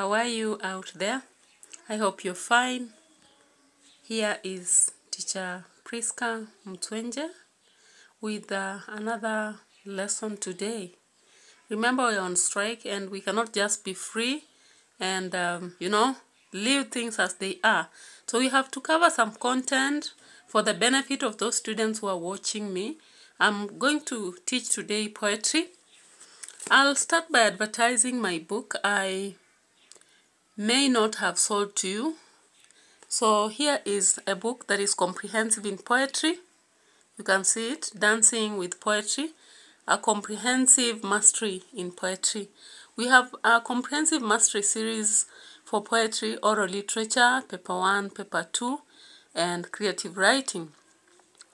how are you out there? I hope you're fine. Here is teacher Priska Mtwenje with uh, another lesson today. Remember, we're on strike and we cannot just be free and, um, you know, leave things as they are. So we have to cover some content for the benefit of those students who are watching me. I'm going to teach today poetry. I'll start by advertising my book. I may not have sold to you. So here is a book that is comprehensive in poetry. You can see it, Dancing with Poetry, a comprehensive mastery in poetry. We have a comprehensive mastery series for poetry, oral literature, paper 1, paper 2, and creative writing.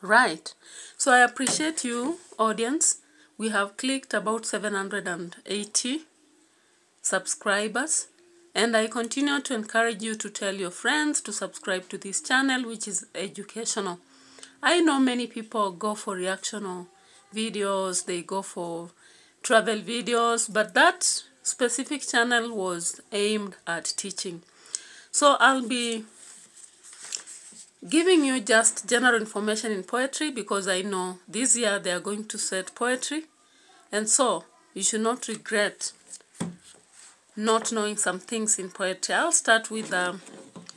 Right. So I appreciate you, audience. We have clicked about 780 subscribers. And I continue to encourage you to tell your friends to subscribe to this channel, which is educational. I know many people go for reactional videos, they go for travel videos, but that specific channel was aimed at teaching. So I'll be giving you just general information in poetry because I know this year they are going to set poetry. And so you should not regret not knowing some things in poetry. I'll start with um,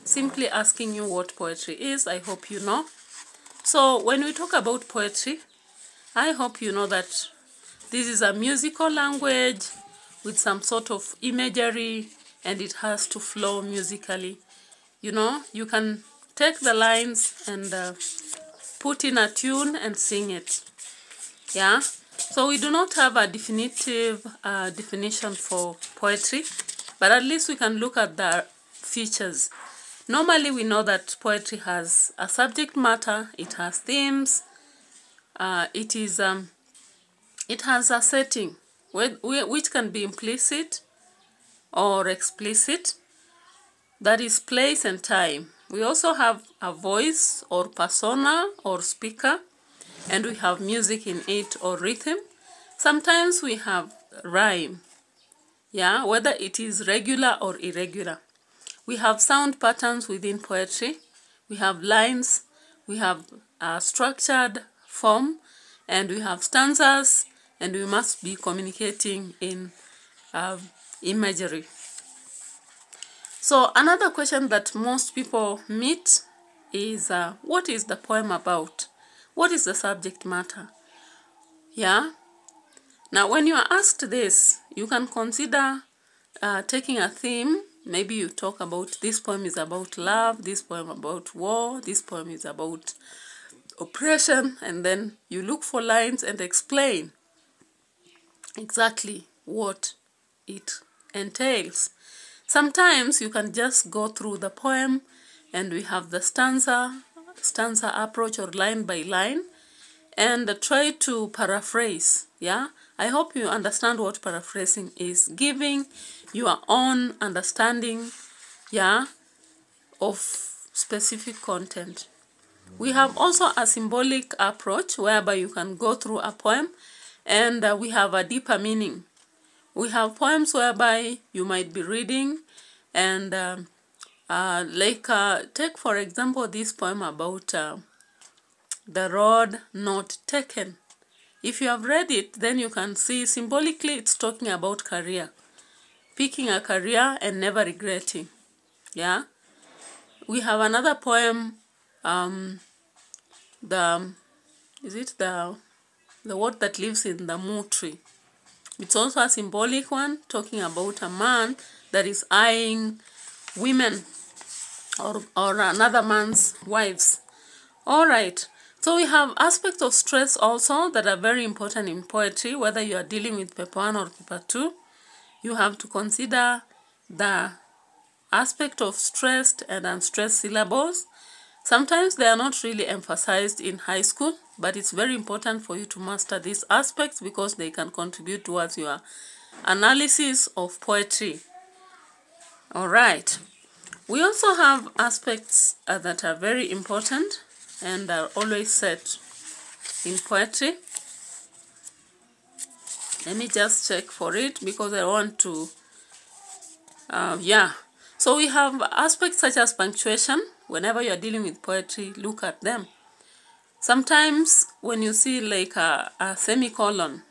simply asking you what poetry is. I hope you know. So when we talk about poetry, I hope you know that this is a musical language with some sort of imagery and it has to flow musically. You know, you can take the lines and uh, put in a tune and sing it. Yeah? So we do not have a definitive uh, definition for poetry, but at least we can look at the features. Normally, we know that poetry has a subject matter, it has themes, uh, it is um, it has a setting which can be implicit or explicit. That is place and time. We also have a voice or persona or speaker and we have music in it or rhythm. Sometimes we have rhyme, yeah, whether it is regular or irregular. We have sound patterns within poetry. We have lines, we have a structured form, and we have stanzas, and we must be communicating in uh, imagery. So another question that most people meet is, uh, what is the poem about? What is the subject matter? Yeah. Now, when you are asked this, you can consider uh, taking a theme. Maybe you talk about this poem is about love, this poem about war, this poem is about oppression, and then you look for lines and explain exactly what it entails. Sometimes you can just go through the poem and we have the stanza, stanza approach or line by line and try to paraphrase yeah? I hope you understand what paraphrasing is. Giving your own understanding yeah of specific content. We have also a symbolic approach whereby you can go through a poem and uh, we have a deeper meaning. We have poems whereby you might be reading and um, uh, like, uh, take for example this poem about uh, the road not taken. If you have read it, then you can see symbolically it's talking about career. Picking a career and never regretting. Yeah? We have another poem, um, the, is it the, the word that lives in the moo tree? It's also a symbolic one, talking about a man that is eyeing women or, or another man's wives. All right. So we have aspects of stress also that are very important in poetry, whether you are dealing with paper one or paper two. You have to consider the aspect of stressed and unstressed syllables. Sometimes they are not really emphasized in high school, but it's very important for you to master these aspects because they can contribute towards your analysis of poetry. All right. We also have aspects uh, that are very important and are always set in poetry. Let me just check for it because I want to Uh, yeah. So we have aspects such as punctuation. Whenever you're dealing with poetry, look at them. Sometimes when you see like a, a semicolon,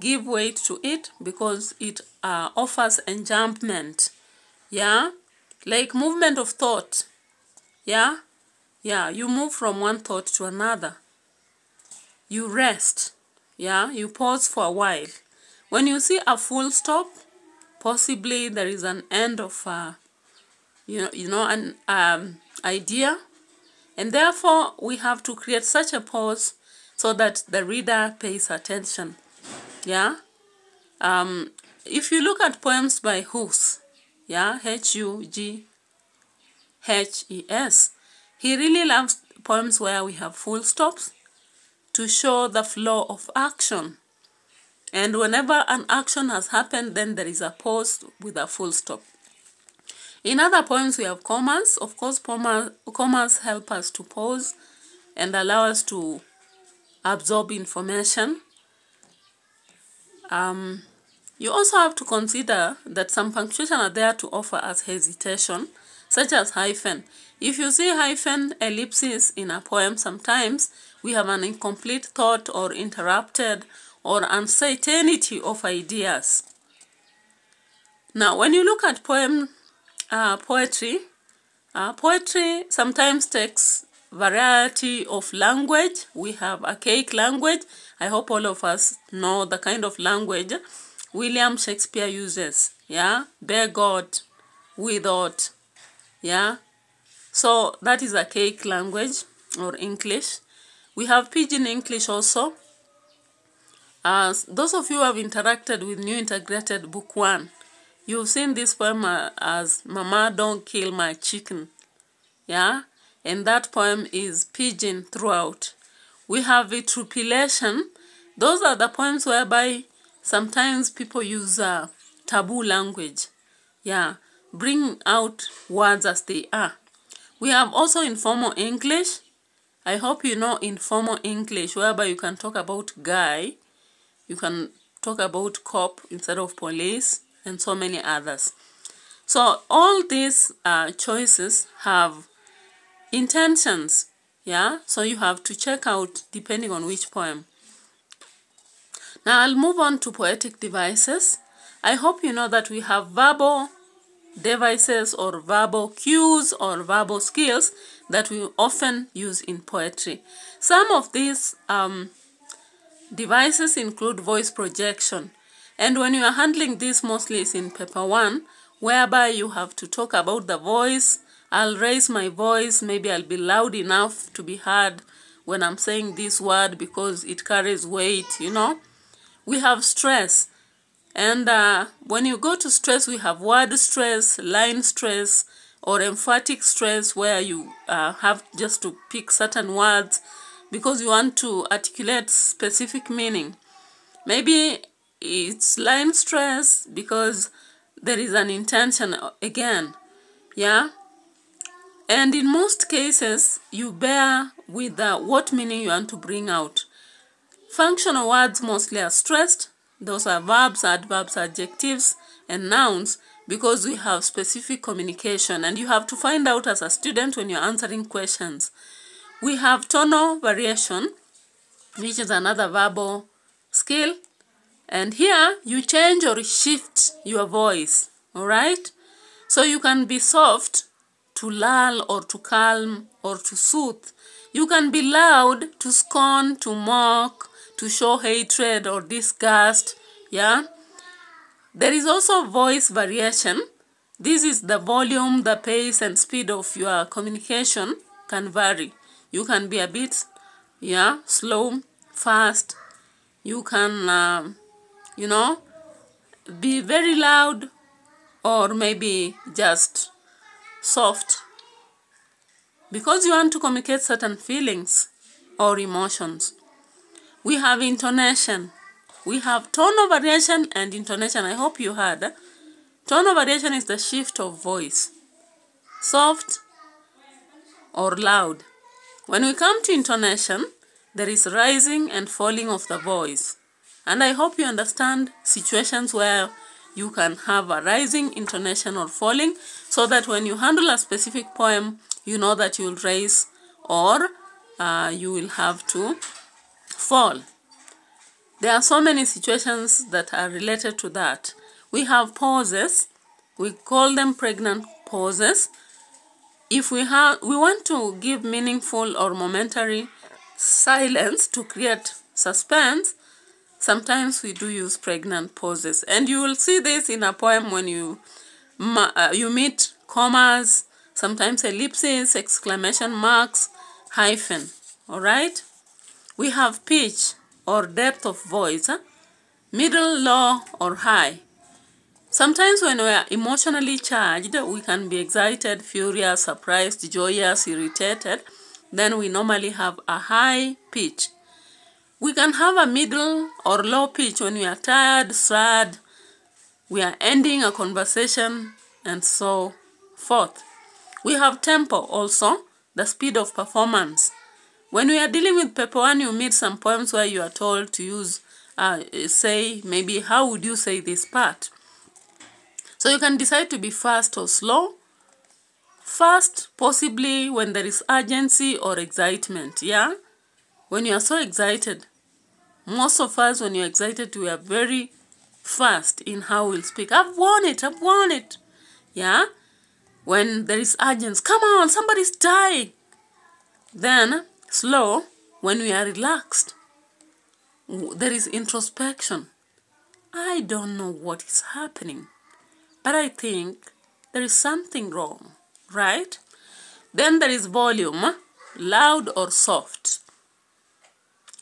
give weight to it because it uh, offers enjambment. Yeah? Like movement of thought. Yeah? Yeah, you move from one thought to another. You rest. Yeah? You pause for a while. When you see a full stop, possibly there is an end of uh, you know, you know an um, idea and therefore we have to create such a pause so that the reader pays attention yeah um, if you look at poems by Hughes yeah h-u-g-h-e-s he really loves poems where we have full stops to show the flow of action and whenever an action has happened, then there is a pause with a full stop. In other poems, we have commas. Of course, commas help us to pause and allow us to absorb information. Um, you also have to consider that some punctuation are there to offer us hesitation, such as hyphen. If you see hyphen ellipsis in a poem, sometimes we have an incomplete thought or interrupted or uncertainty of ideas. Now, when you look at poem uh, poetry, uh, poetry sometimes takes variety of language. We have archaic language. I hope all of us know the kind of language William Shakespeare uses. Yeah, bear God, without. Yeah, so that is archaic language or English. We have pidgin English also. As those of you who have interacted with New Integrated Book 1, you've seen this poem uh, as Mama Don't Kill My Chicken. Yeah? And that poem is pidgin throughout. We have vituperation. Those are the poems whereby sometimes people use uh, taboo language. Yeah, bring out words as they are. We have also informal English. I hope you know informal English, whereby you can talk about guy you can talk about cop instead of police and so many others. So all these uh, choices have intentions, yeah? So you have to check out depending on which poem. Now I'll move on to poetic devices. I hope you know that we have verbal devices or verbal cues or verbal skills that we often use in poetry. Some of these um, Devices include voice projection. And when you are handling this, mostly is in paper one, whereby you have to talk about the voice. I'll raise my voice, maybe I'll be loud enough to be heard when I'm saying this word because it carries weight, you know. We have stress. And uh, when you go to stress, we have word stress, line stress, or emphatic stress, where you uh, have just to pick certain words because you want to articulate specific meaning. Maybe it's line stress because there is an intention again. Yeah? And in most cases, you bear with uh, what meaning you want to bring out. Functional words mostly are stressed. Those are verbs, adverbs, adjectives, and nouns because we have specific communication. And you have to find out as a student when you're answering questions we have tonal variation, which is another verbal skill. And here you change or shift your voice, all right? So you can be soft to lull or to calm or to soothe. You can be loud to scorn, to mock, to show hatred or disgust, yeah? There is also voice variation. This is the volume, the pace and speed of your communication can vary you can be a bit yeah slow fast you can uh, you know be very loud or maybe just soft because you want to communicate certain feelings or emotions we have intonation. We have tone variation and intonation. I hope you heard. Tone variation is the shift of voice. Soft or loud. When we come to intonation, there is rising and falling of the voice. And I hope you understand situations where you can have a rising intonation or falling so that when you handle a specific poem, you know that you will raise or uh, you will have to fall. There are so many situations that are related to that. We have pauses. We call them pregnant pauses. If we have, we want to give meaningful or momentary silence to create suspense, sometimes we do use pregnant pauses. And you will see this in a poem when you, uh, you meet commas, sometimes ellipses, exclamation marks, hyphen. All right? We have pitch or depth of voice, middle, low, or high. Sometimes when we are emotionally charged, we can be excited, furious, surprised, joyous, irritated. Then we normally have a high pitch. We can have a middle or low pitch when we are tired, sad, we are ending a conversation, and so forth. We have tempo also, the speed of performance. When we are dealing with paper one, you meet some poems where you are told to use, uh, say, maybe how would you say this part? So you can decide to be fast or slow. Fast, possibly when there is urgency or excitement, yeah? When you are so excited, most of us, when you're excited, we are very fast in how we'll speak. I've won it, I've won it. Yeah? When there is urgency, come on, somebody's dying. Then, slow, when we are relaxed, there is introspection. I don't know what is happening, but I think there is something wrong, right? Then there is volume, loud or soft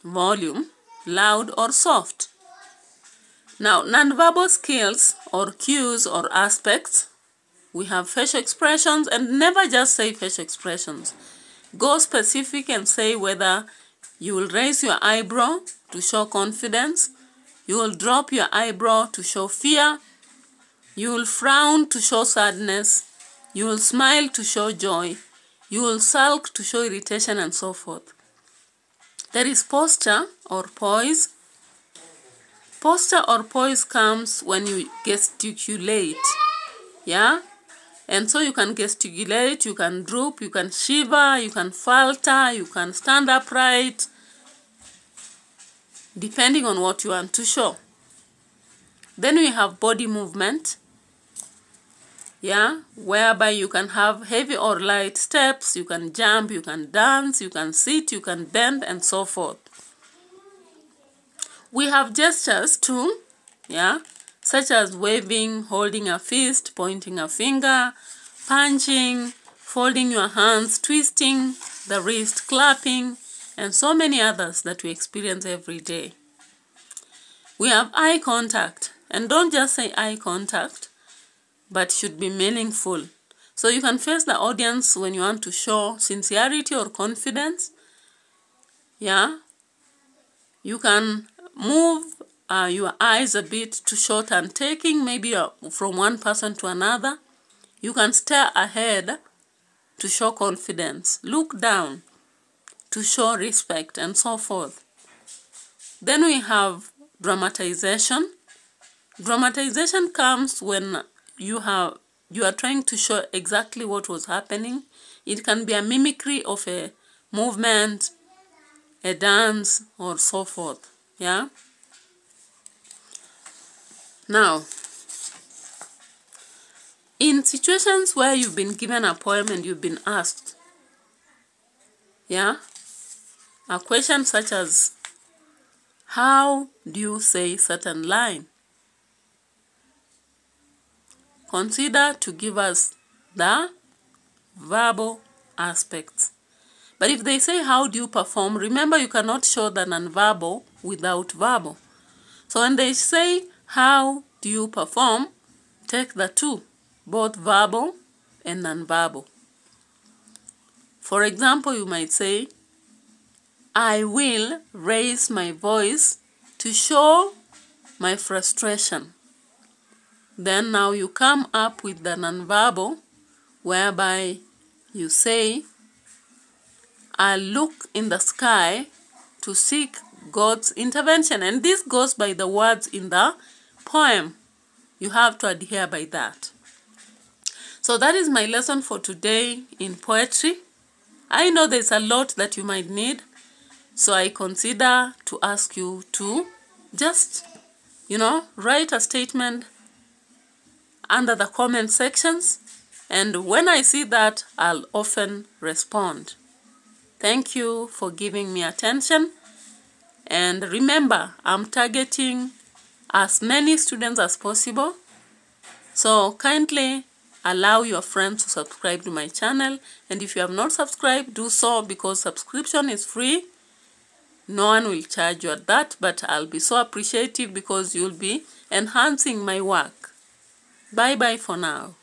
volume, loud or soft. Now, nonverbal skills or cues or aspects, we have facial expressions and never just say facial expressions. Go specific and say whether you will raise your eyebrow to show confidence, you will drop your eyebrow to show fear, you will frown to show sadness, you will smile to show joy, you will sulk to show irritation and so forth. There is posture or poise. Posture or poise comes when you gesticulate. Yeah? And so you can gesticulate, you can droop, you can shiver, you can falter, you can stand upright, depending on what you want to show. Then we have body movement yeah, whereby you can have heavy or light steps, you can jump, you can dance, you can sit, you can bend, and so forth. We have gestures too, yeah, such as waving, holding a fist, pointing a finger, punching, folding your hands, twisting the wrist, clapping, and so many others that we experience every day. We have eye contact, and don't just say eye contact, but should be meaningful. So you can face the audience when you want to show sincerity or confidence. Yeah. You can move uh, your eyes a bit too short and taking, maybe from one person to another. You can stare ahead to show confidence. Look down to show respect and so forth. Then we have dramatization. Dramatization comes when you have you are trying to show exactly what was happening. It can be a mimicry of a movement, a dance, or so forth. Yeah. Now, in situations where you've been given a poem and you've been asked, yeah, a question such as, how do you say certain line? Consider to give us the verbal aspects. But if they say, how do you perform? Remember, you cannot show the nonverbal without verbal. So when they say, how do you perform? Take the two, both verbal and nonverbal. For example, you might say, I will raise my voice to show my frustration. Then now you come up with the nonverbal whereby you say, I look in the sky to seek God's intervention. And this goes by the words in the poem. You have to adhere by that. So that is my lesson for today in poetry. I know there's a lot that you might need, so I consider to ask you to just, you know, write a statement under the comment sections, and when I see that, I'll often respond. Thank you for giving me attention. And remember, I'm targeting as many students as possible. So kindly allow your friends to subscribe to my channel. And if you have not subscribed, do so because subscription is free. No one will charge you at that, but I'll be so appreciative because you'll be enhancing my work. Bye bye for now.